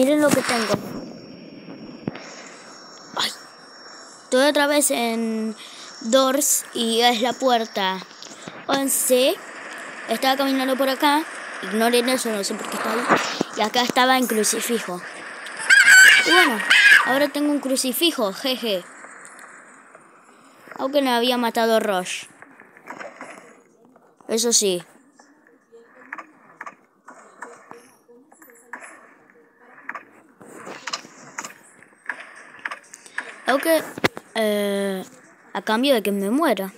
miren lo que tengo. Ay. Estoy otra vez en Doors y es la puerta 11. Estaba caminando por acá. Ignoren eso, no sé por qué está ahí. Y acá estaba en crucifijo. Y bueno, ahora tengo un crucifijo, jeje. Aunque no había matado a Roche. Eso sí. Aunque... Eh, a cambio de que me muera.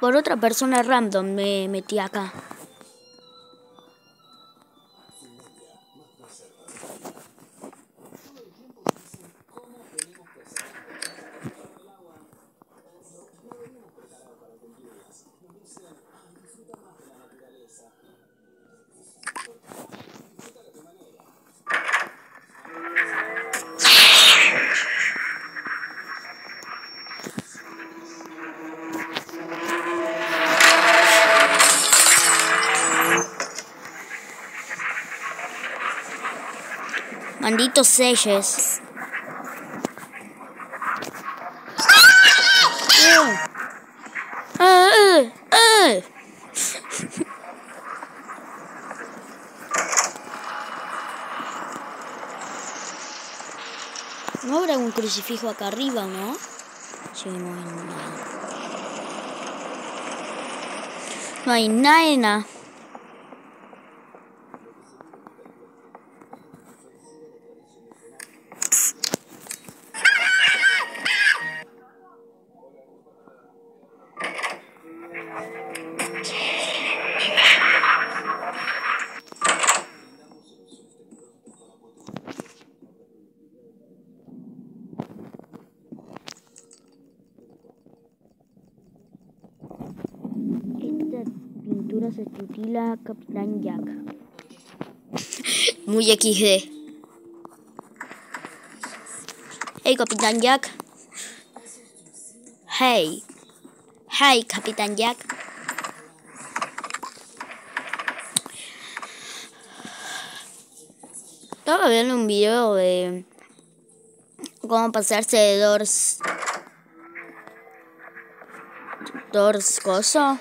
Por otra persona random me metí acá. Malditos selles. ¿No habrá un crucifijo acá arriba, no? Sí, no hay nada. No hay nada, titula Capitán Jack. Muy XD. Hey, Capitán Jack. Hey. Hey, Capitán Jack. Estaba viendo un video de cómo pasarse de Doors. Doors Coso.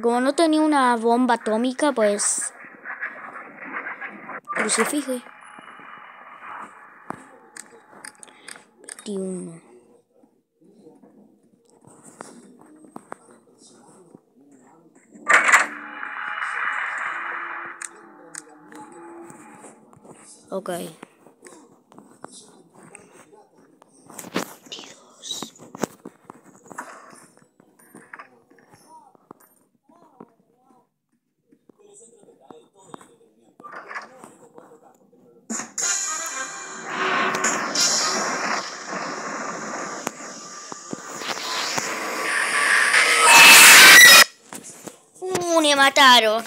Como no tenía una bomba atómica, pues... Crucifije. 21. Ok. Mataron.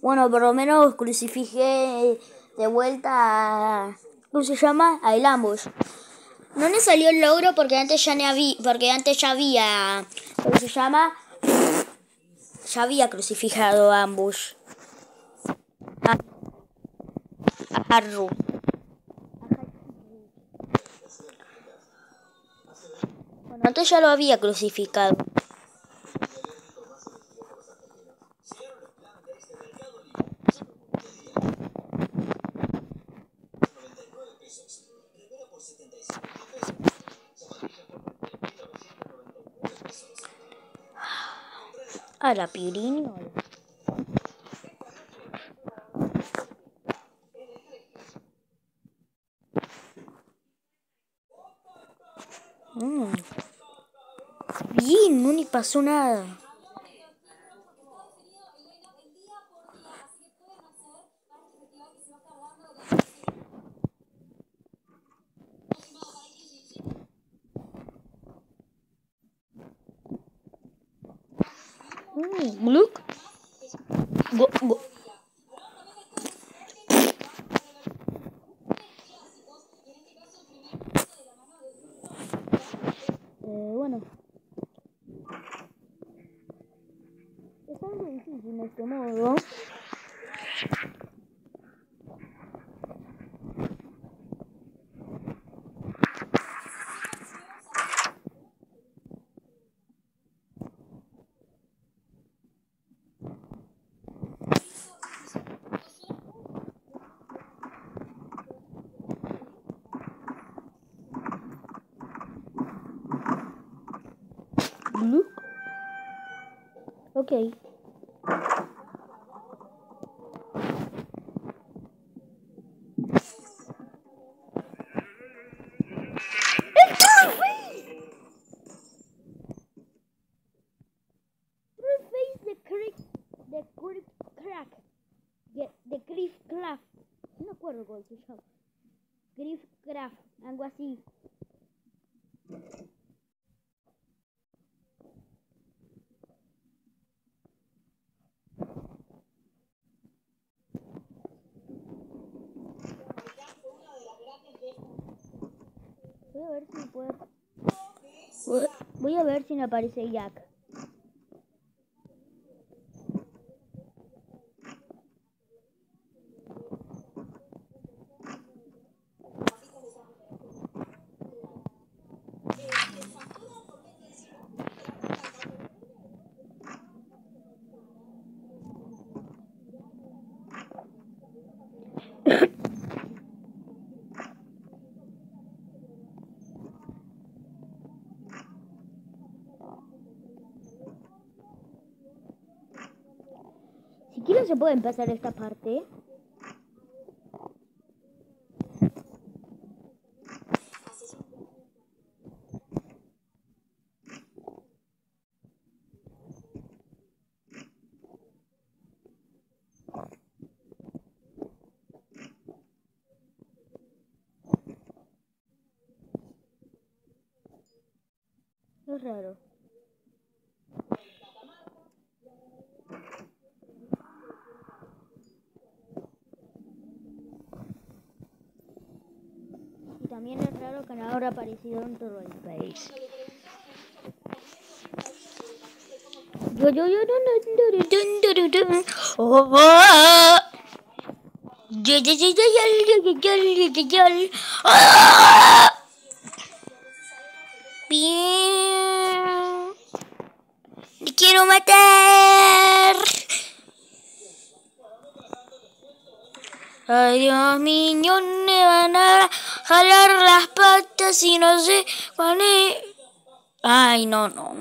Bueno, por lo menos crucifiqué de vuelta ¿Cómo se llama? A el ambush. No le salió el logro porque antes ya había, porque antes ya había, ¿cómo se llama? Ya había crucificado a ambush. A, a Antes ya lo había crucificado. Ah, a la Pirinio. Pasó nada. de modo Okay. Cómo se llama. Griff craft, algo así. Voy a ver si puedo. Voy a ver si me aparece Jack. Si quieren se puede empezar esta parte. Es raro. también es raro que no habrá aparecido en todo el país. Bien. Quiero matar. Adiós, miñón me van a jalar las patas y no sé cuál es. Ay, no, no,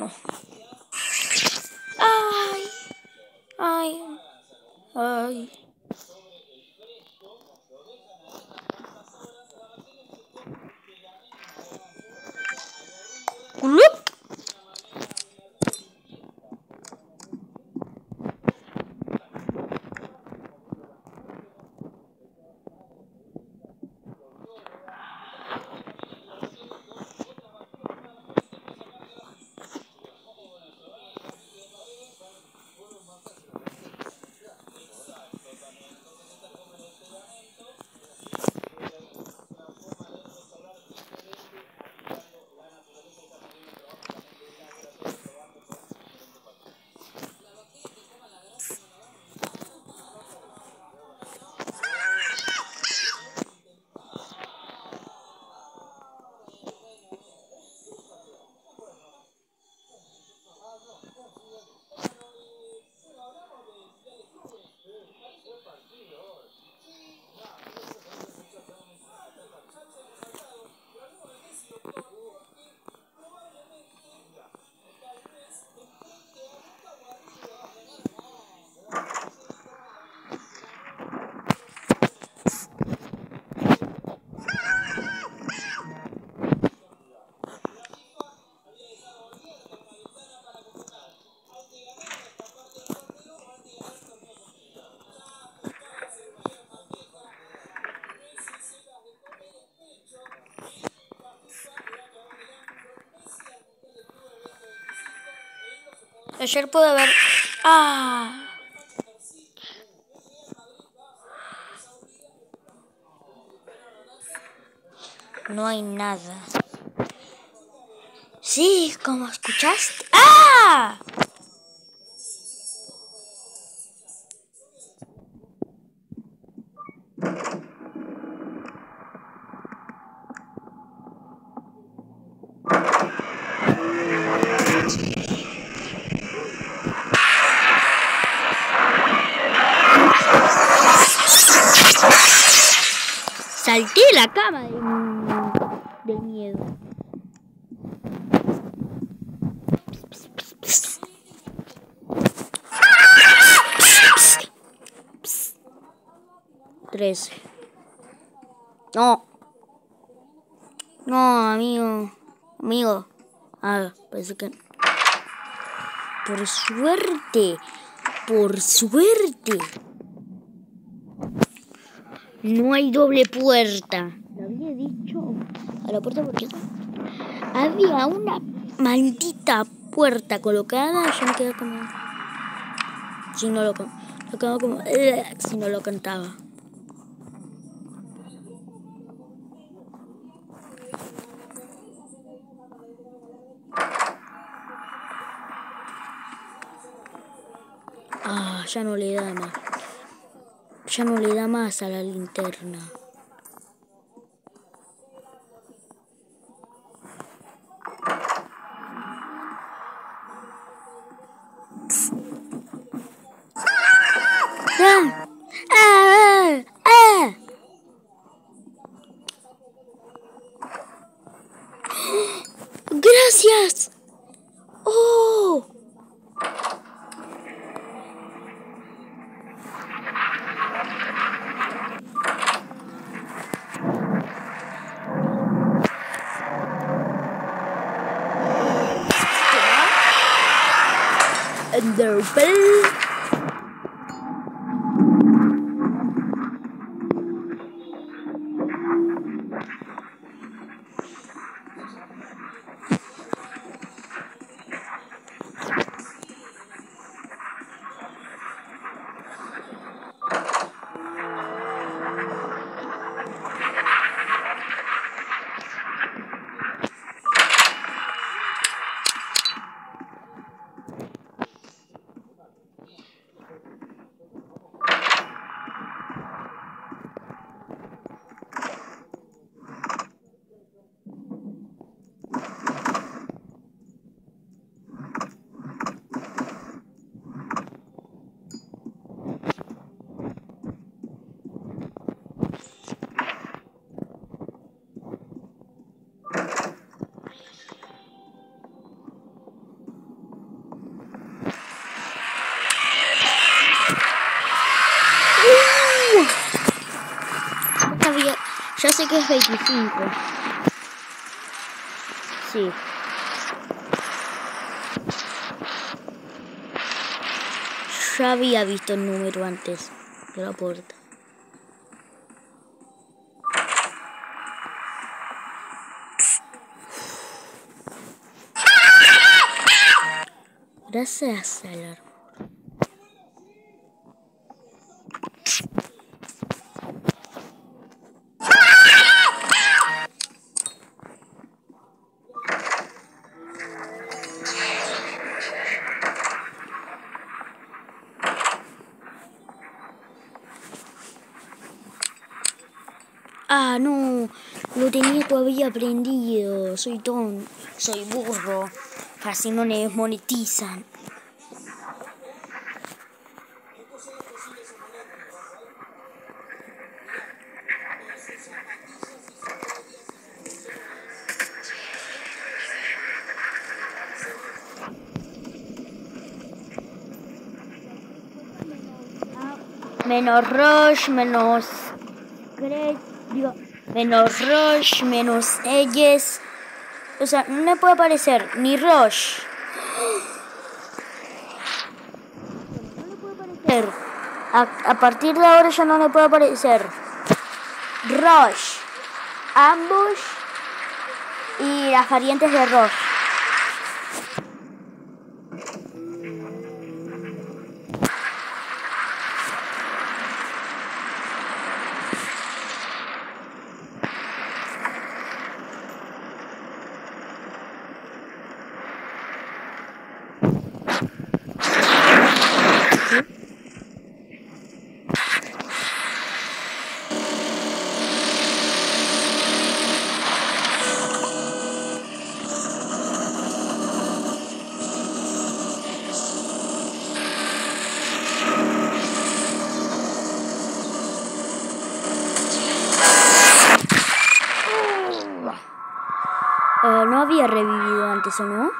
Ayer pude ver... ¡Ah! No hay nada. Sí, como escuchaste. ¡Ah! Salté la cama de, miedo. Trece. No. No, amigo. Amigo. Ah, parece que... Por suerte. Por suerte. No hay doble puerta. Lo había dicho a la puerta porque había una maldita puerta colocada. Yo me quedé como. Si no lo, lo quedaba como. si no lo cantaba. Ah, ya no le da más ya no le da más a la linterna. go. Bye. Ya sé que es 25. Sí. Ya había visto el número antes de la puerta. Gracias, alarma. Aprendido. Soy ton, soy burro. Casi no me monetizan. Menos Rush, menos digo, menos Rush, menos Elles. O sea, no me puede aparecer ni Rush. No le puede aparecer. A, a, partir de ahora ya no le puede aparecer Rush, Ambush y las variantes de Rush. había revivido antes, ¿o no?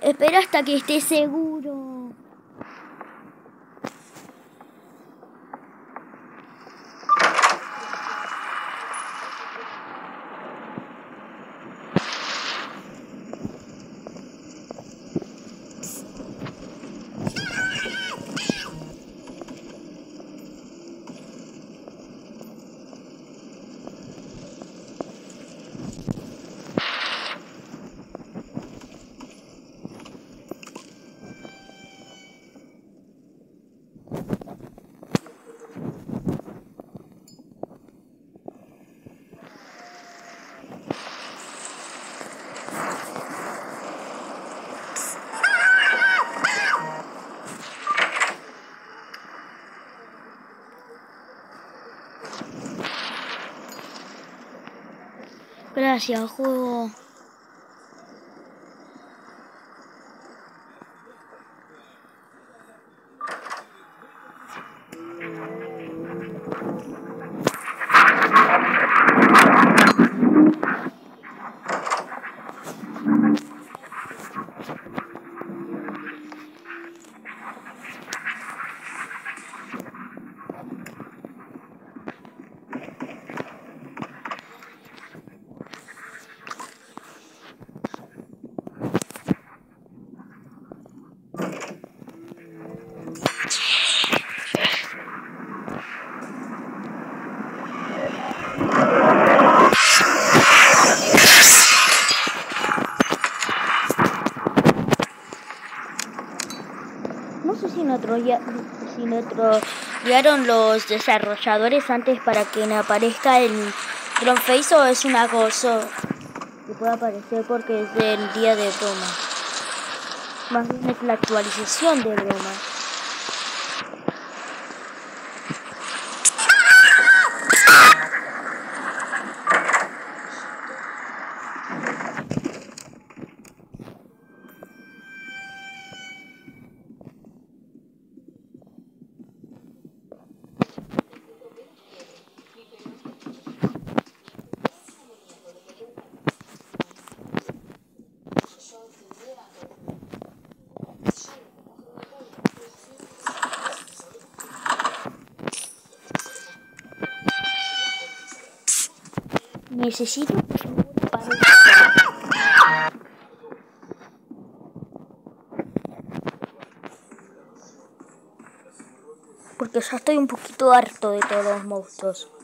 Espera hasta que esté seguro. Gracias, juego. No sé si no troya- si no troyaron los desarrolladores antes para que no aparezca el Drone Face o es una cosa que puede aparecer porque es del día de broma. Más bien es la actualización de broma. Necesito para porque ya estoy un poquito harto de todos los monstruos.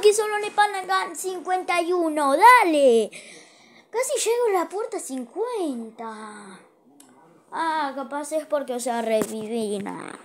Que solo le pagan 51? Dale. Casi llego a la puerta 50. Ah, capaz es porque o sea revivina.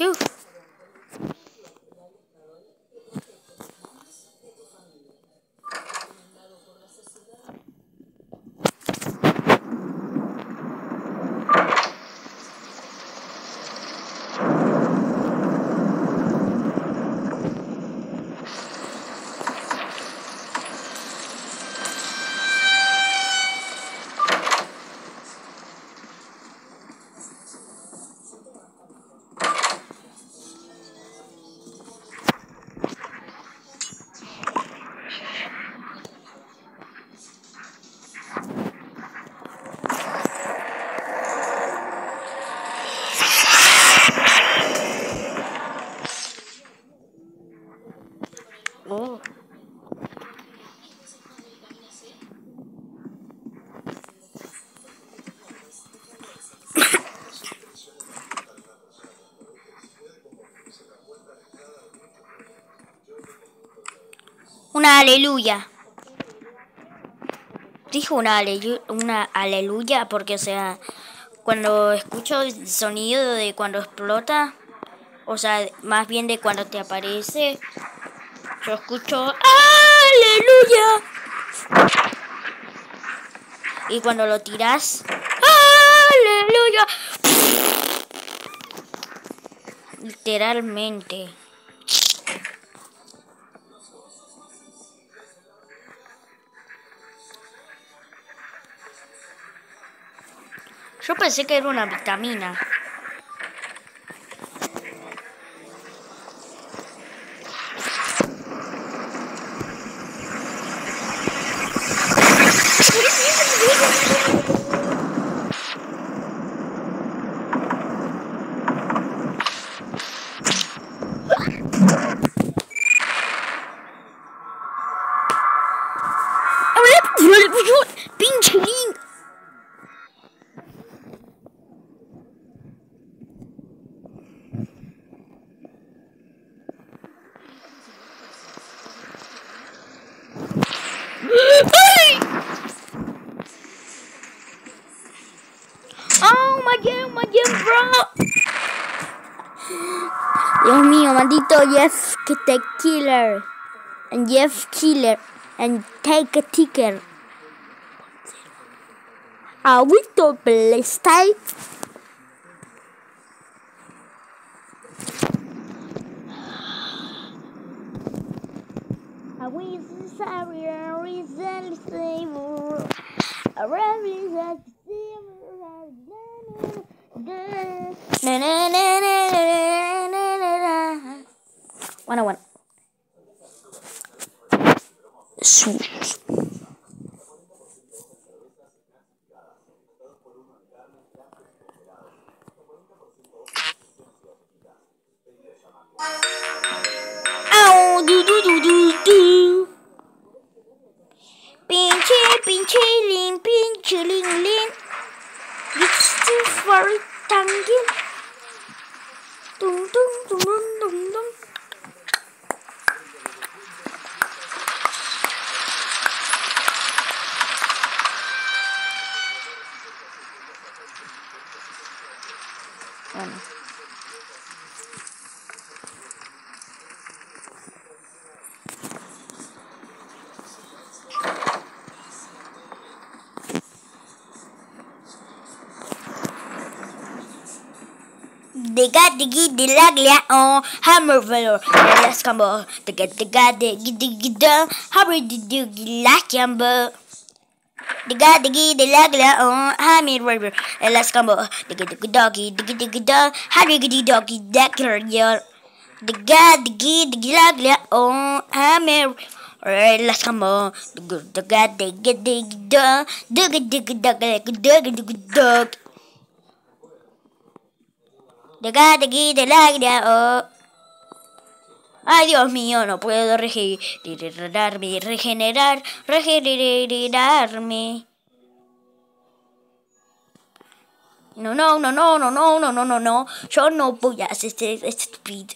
Shoo. Una aleluya. Dijo una, aleluya, una aleluya porque, o sea, cuando escucho el sonido de cuando explota, o sea, más bien de cuando te aparece, yo escucho aleluya. Y cuando lo tiras, aleluya. Literalmente. Pensé que era una vitamina. the killer and Jeff killer and take a ticker. Are we double style? Are we sorry? Are we sorry, Are we sorry, Na na sorry, 101 digga diggy dilaglia on hammer velo let's combo digga digga diggy diggy da hammer diggy lakyambo digga diggy dilaglia on hammer velo let's combo digga diggy doggy diggy diggy da hammer diggy doggy dacker yar digga diggy diggy laglia on hammer Alright, let's come on. Dugga dugga digga digga dug, dugga digga dugga digga dugga dugga dug. De cada aquí del aire. Oh. Ay, Dios mío, no puedo regenerarme, regenerar, regenerarme. No, no, no, no, no, no, no, no, no, no. Yo no voy a hacer este, este estúpido.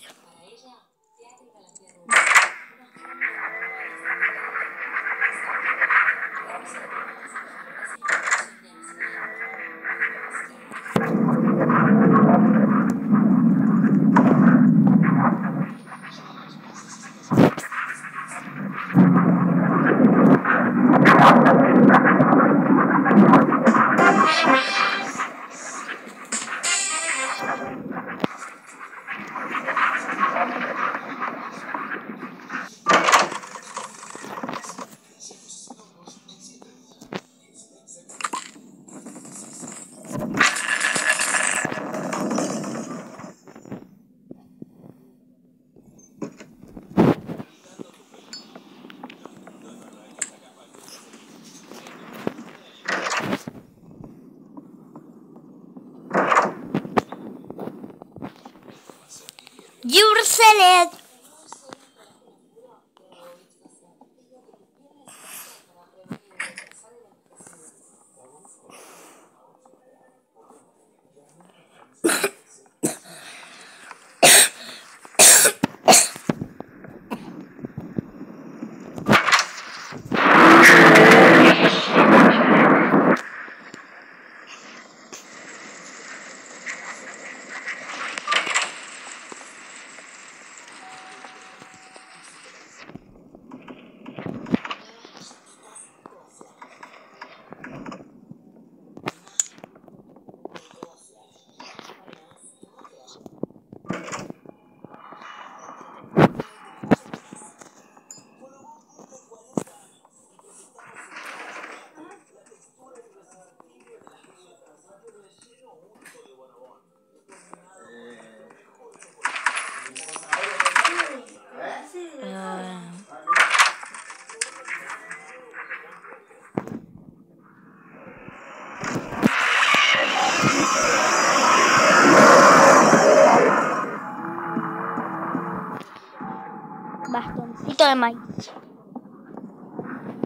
Maíz.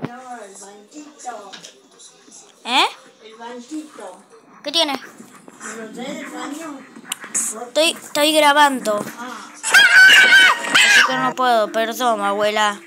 No, el banquito. ¿Eh? El banquito. ¿Qué tiene? ¿Me lo traes del baño? Estoy, estoy grabando. Así que no puedo, perdón, abuela.